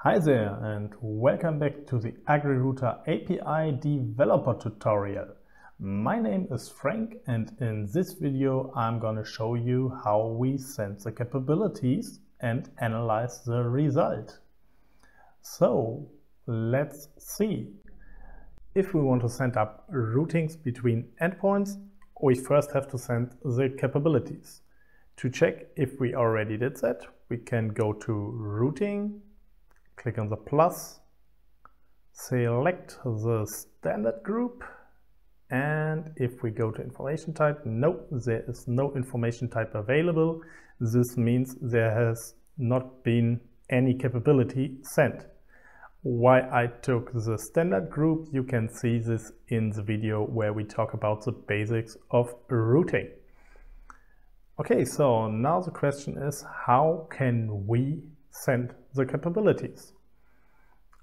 Hi there and welcome back to the AgriRouter API developer tutorial. My name is Frank and in this video I'm gonna show you how we send the capabilities and analyze the result. So let's see. If we want to send up routings between endpoints, we first have to send the capabilities. To check if we already did that, we can go to routing, click on the plus, select the standard group, and if we go to information type, no, there is no information type available. This means there has not been any capability sent. Why I took the standard group, you can see this in the video where we talk about the basics of routing. Okay, so now the question is how can we send the capabilities?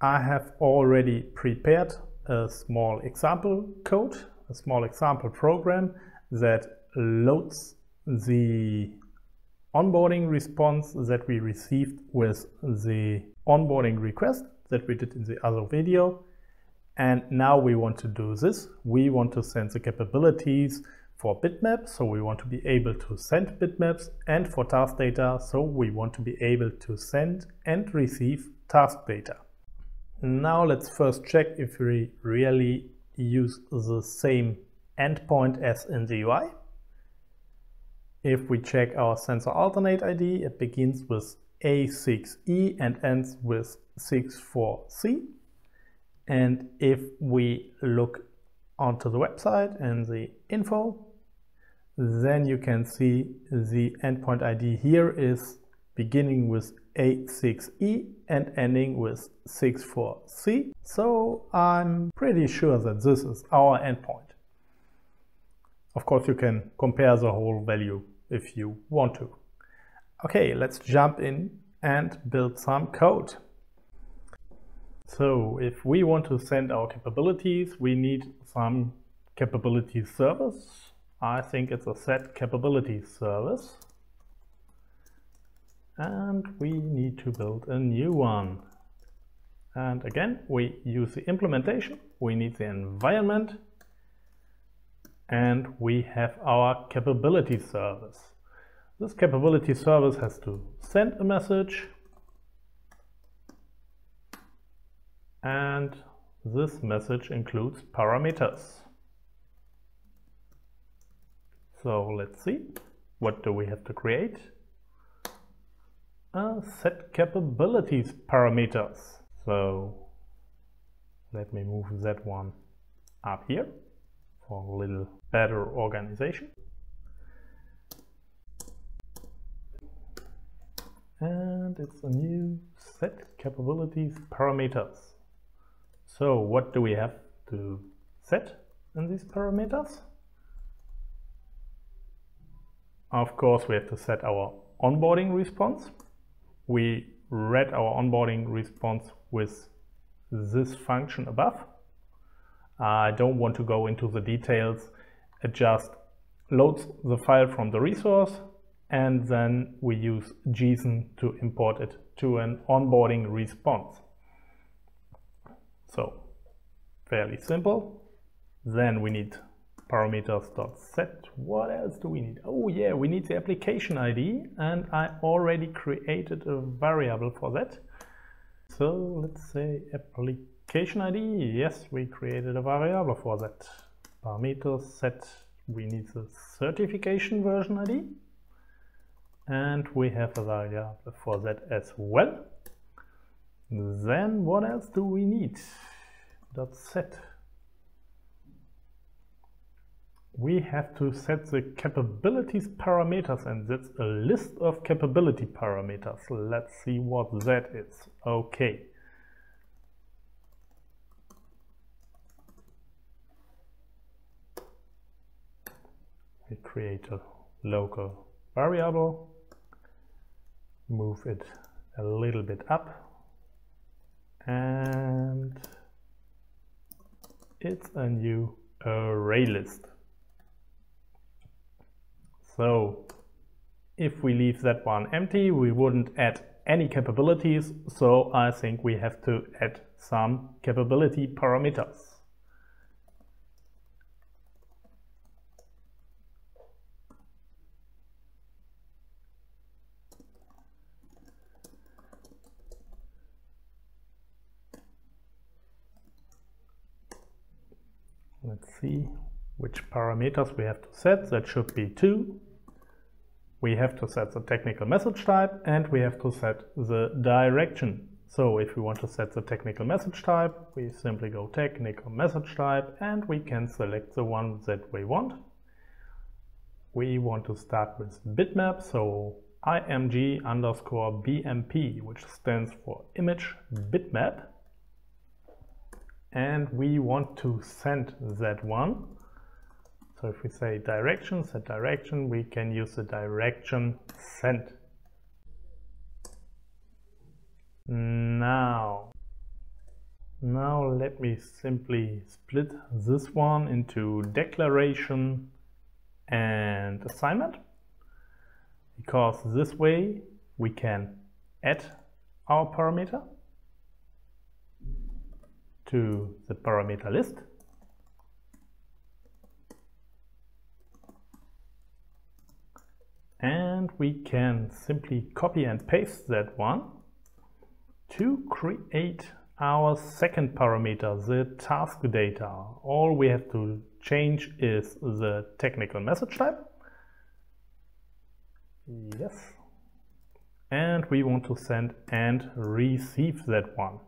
I have already prepared a small example code, a small example program that loads the onboarding response that we received with the onboarding request that we did in the other video. And now we want to do this. We want to send the capabilities for bitmaps, so we want to be able to send bitmaps, and for task data, so we want to be able to send and receive task data. Now let's first check if we really use the same endpoint as in the UI. If we check our sensor alternate ID, it begins with A6E and ends with 64C. And if we look onto the website and the info, then you can see the endpoint ID here is beginning with A6E and ending with 64C. So I'm pretty sure that this is our endpoint. Of course, you can compare the whole value if you want to. Okay, let's jump in and build some code. So if we want to send our capabilities, we need some capability service I think it's a set capability service. And we need to build a new one. And again, we use the implementation, we need the environment, and we have our capability service. This capability service has to send a message, and this message includes parameters. So let's see, what do we have to create? Uh, set capabilities parameters. So let me move that one up here for a little better organization. And it's a new set capabilities parameters. So what do we have to set in these parameters? Of course, we have to set our onboarding response. We read our onboarding response with this function above. I don't want to go into the details. It just loads the file from the resource and then we use JSON to import it to an onboarding response. So fairly simple. Then we need parameters.set. What else do we need? Oh yeah, we need the application ID and I already created a variable for that. So let's say application ID. Yes, we created a variable for that. Parameters set, we need the certification version ID. And we have a variable for that as well. Then what else do we need? Dot set we have to set the capabilities parameters and that's a list of capability parameters. Let's see what that is. Okay. We create a local variable, move it a little bit up and it's a new array list. So if we leave that one empty, we wouldn't add any capabilities, so I think we have to add some capability parameters. Let's see which parameters we have to set. That should be two. We have to set the technical message type and we have to set the direction. So if we want to set the technical message type, we simply go technical message type and we can select the one that we want. We want to start with bitmap, so img underscore bmp, which stands for image bitmap and we want to send that one. So if we say direction, set direction, we can use the direction send. Now, now let me simply split this one into declaration and assignment because this way we can add our parameter to the parameter list. And we can simply copy and paste that one to create our second parameter, the task data. All we have to change is the technical message type. Yes. And we want to send and receive that one.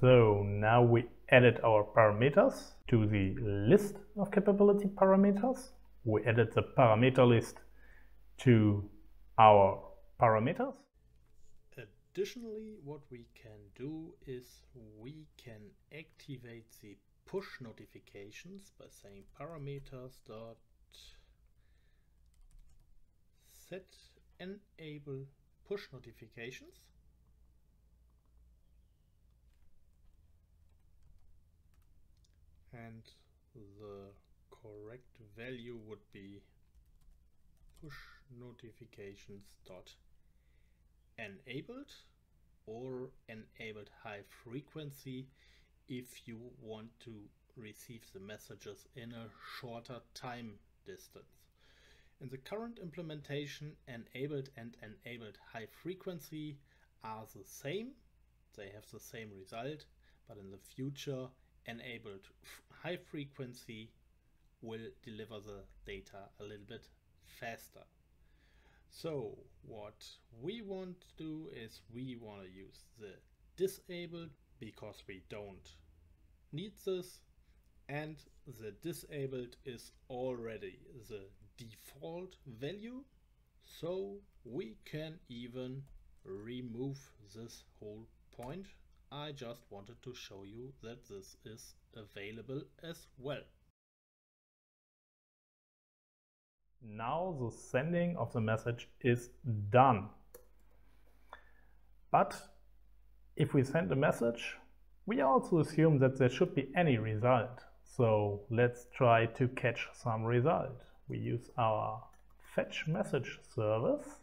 So now we added our parameters to the list of capability parameters. We added the parameter list to our parameters. Additionally, what we can do is we can activate the push notifications by saying parameters dot set enable push notifications and the correct value would be push notifications dot enabled or enabled high frequency if you want to receive the messages in a shorter time distance. In the current implementation, enabled and enabled high frequency are the same. They have the same result, but in the future, enabled high frequency will deliver the data a little bit faster. So what we want to do is we want to use the disabled because we don't need this and the disabled is already the default value so we can even remove this whole point I just wanted to show you that this is available as well. Now the sending of the message is done. But if we send a message, we also assume that there should be any result. So let's try to catch some result. We use our fetch message service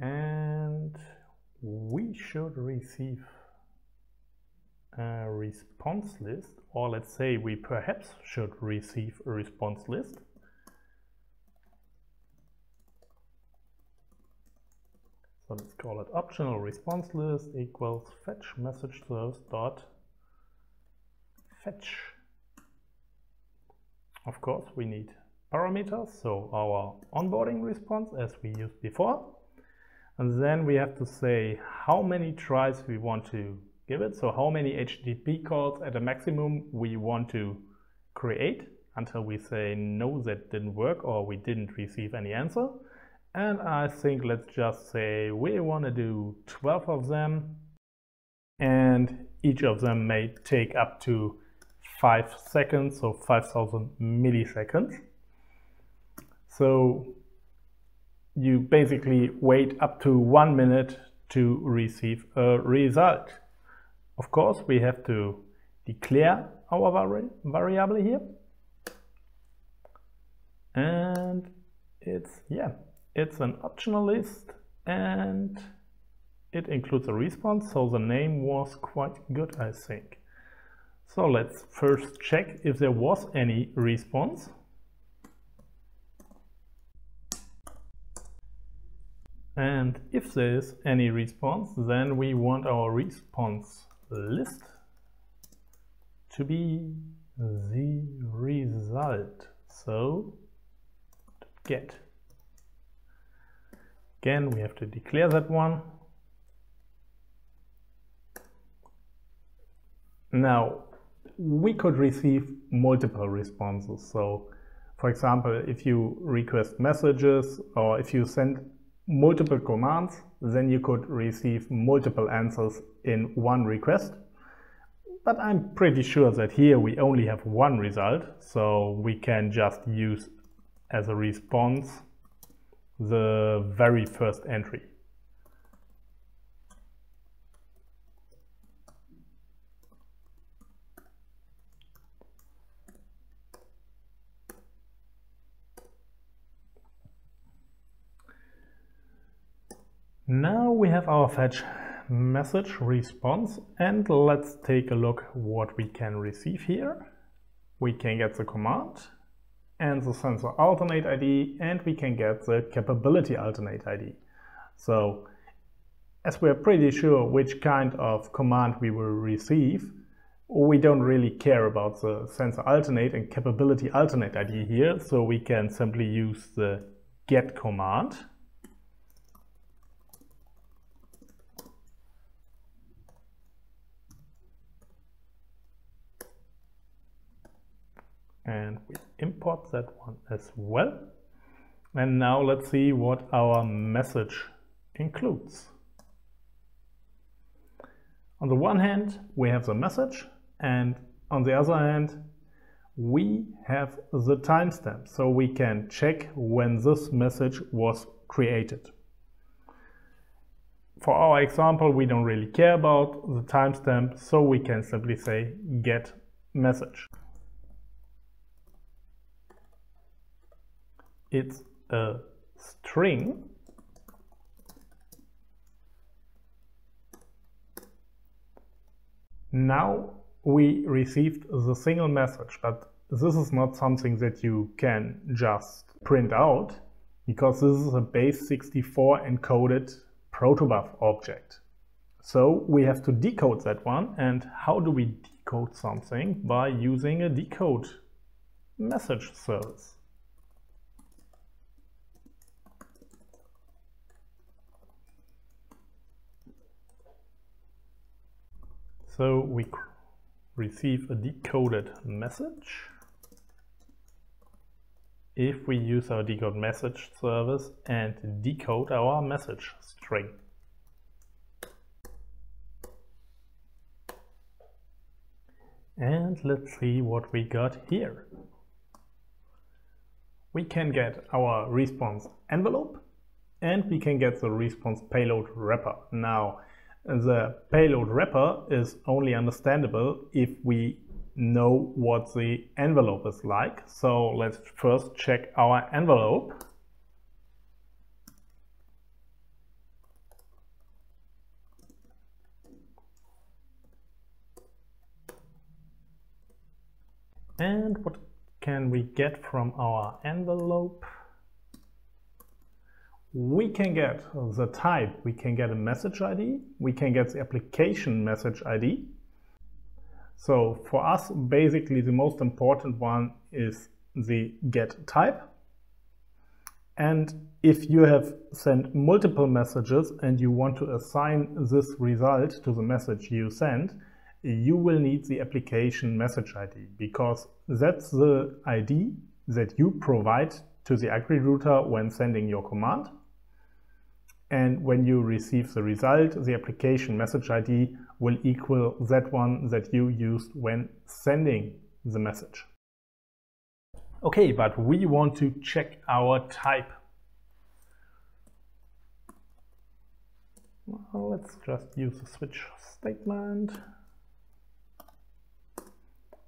and we should receive a response list or let's say we perhaps should receive a response list. So let's call it optional response list equals fetch message service dot fetch. Of course we need parameters so our onboarding response as we used before and then we have to say how many tries we want to give it. So how many HTTP calls at a maximum we want to create until we say no, that didn't work or we didn't receive any answer. And I think let's just say we want to do 12 of them and each of them may take up to 5 seconds, so 5000 milliseconds. So you basically wait up to one minute to receive a result. Of course, we have to declare our vari variable here. And it's, yeah, it's an optional list and it includes a response. So the name was quite good, I think. So let's first check if there was any response. And if there is any response, then we want our response list to be the result. So get. Again, we have to declare that one. Now, we could receive multiple responses. So, for example, if you request messages or if you send multiple commands, then you could receive multiple answers in one request. But I'm pretty sure that here we only have one result, so we can just use as a response the very first entry. Now we have our fetch message response and let's take a look what we can receive here. We can get the command and the sensor alternate ID and we can get the capability alternate ID. So as we're pretty sure which kind of command we will receive, we don't really care about the sensor alternate and capability alternate ID here, so we can simply use the get command and we import that one as well. And now let's see what our message includes. On the one hand, we have the message and on the other hand, we have the timestamp so we can check when this message was created. For our example, we don't really care about the timestamp, so we can simply say get message. It's a string. Now we received the single message but this is not something that you can just print out because this is a base 64 encoded protobuf object. So we have to decode that one and how do we decode something? By using a decode message service So we receive a decoded message. If we use our decode message service and decode our message string. And let's see what we got here. We can get our response envelope and we can get the response payload wrapper. Now, the payload wrapper is only understandable if we know what the envelope is like. So let's first check our envelope. And what can we get from our envelope? We can get the type, we can get a message ID, we can get the application message ID. So for us, basically the most important one is the get type. And if you have sent multiple messages and you want to assign this result to the message you sent, you will need the application message ID because that's the ID that you provide to the AgriRouter when sending your command. And when you receive the result, the application message ID will equal that one that you used when sending the message. Okay, but we want to check our type. Well, let's just use the switch statement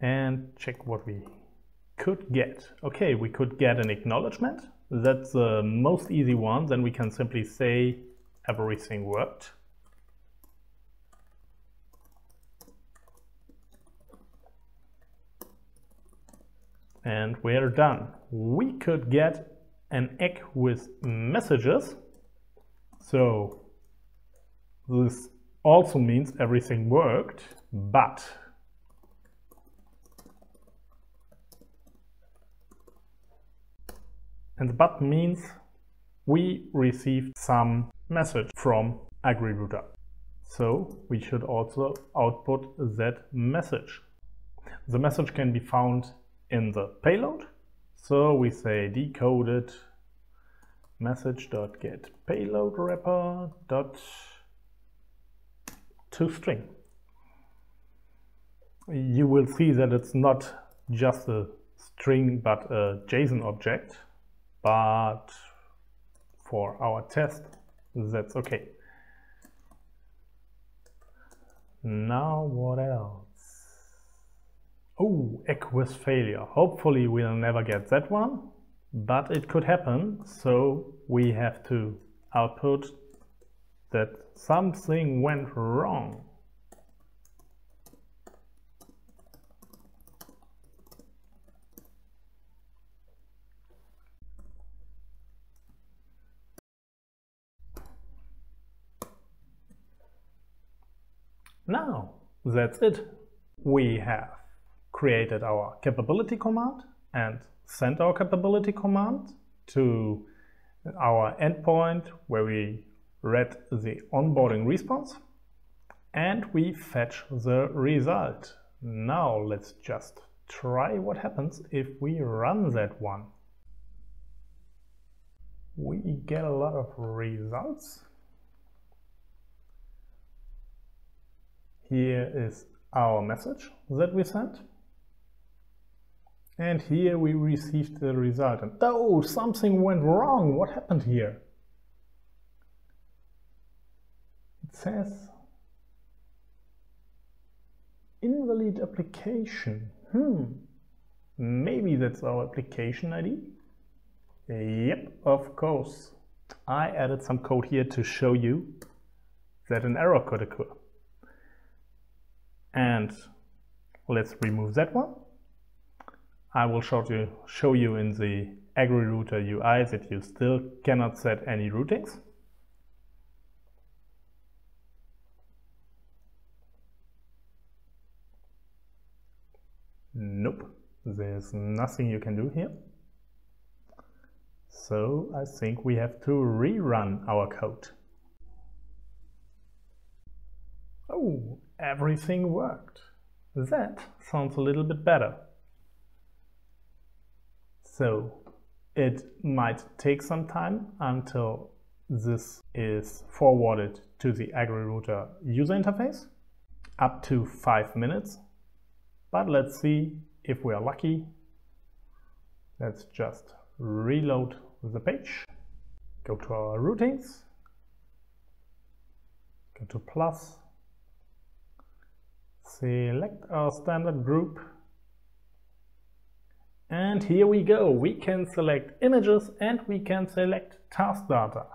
and check what we could get. Okay, we could get an acknowledgement. That's the most easy one. Then we can simply say everything worked. And we're done. We could get an ACK with messages. So this also means everything worked, but and the but means we received some message from AgriRouter. So we should also output that message. The message can be found in the payload. So we say decoded message.get payload wrapper dot to string. You will see that it's not just a string but a JSON object, but for our test that's okay. Now what else? Oh, ACK with failure. Hopefully we'll never get that one, but it could happen. So we have to output that something went wrong. Now, that's it. We have created our capability command and sent our capability command to our endpoint where we read the onboarding response and we fetch the result. Now let's just try what happens if we run that one. We get a lot of results. Here is our message that we sent. And here we received the result. And oh, something went wrong. What happened here? It says invalid application. Hmm. Maybe that's our application ID. Yep, of course. I added some code here to show you that an error could occur. And let's remove that one. I will show you, show you in the AgriRouter UI that you still cannot set any routings. Nope, there's nothing you can do here. So I think we have to rerun our code. Oh, everything worked. That sounds a little bit better. So it might take some time until this is forwarded to the AgriRouter user interface, up to five minutes. But let's see if we are lucky. Let's just reload the page, go to our routings, go to plus, select our standard group and here we go. We can select images and we can select task data.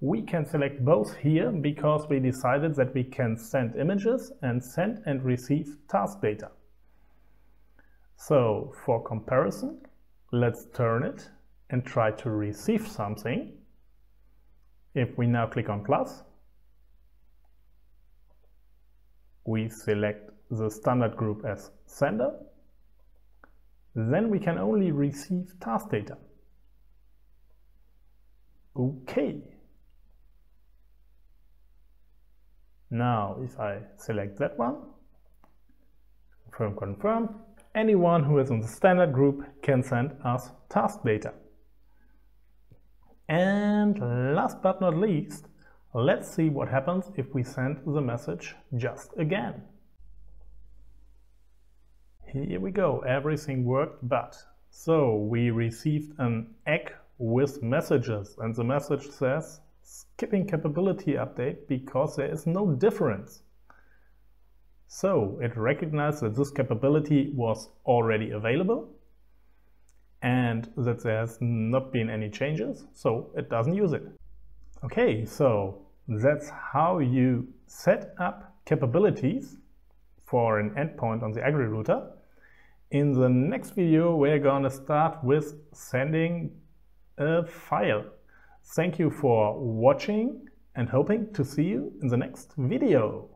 We can select both here because we decided that we can send images and send and receive task data. So for comparison, let's turn it and try to receive something. If we now click on plus, we select the standard group as sender then we can only receive task data. Okay. Now, if I select that one, confirm, confirm, anyone who is in the standard group can send us task data. And last but not least, let's see what happens if we send the message just again. Here we go, everything worked but. So we received an ACK with messages and the message says skipping capability update because there is no difference. So it recognized that this capability was already available and that there's not been any changes, so it doesn't use it. Okay, so that's how you set up capabilities for an endpoint on the AgriRouter. In the next video, we're gonna start with sending a file. Thank you for watching and hoping to see you in the next video.